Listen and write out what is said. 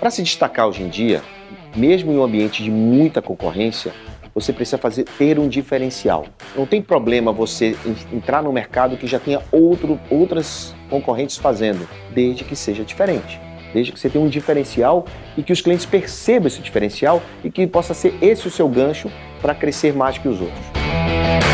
Para se destacar hoje em dia, mesmo em um ambiente de muita concorrência, você precisa fazer, ter um diferencial. Não tem problema você entrar no mercado que já tenha outro, outras concorrentes fazendo, desde que seja diferente. Desde que você tenha um diferencial e que os clientes percebam esse diferencial e que possa ser esse o seu gancho para crescer mais que os outros.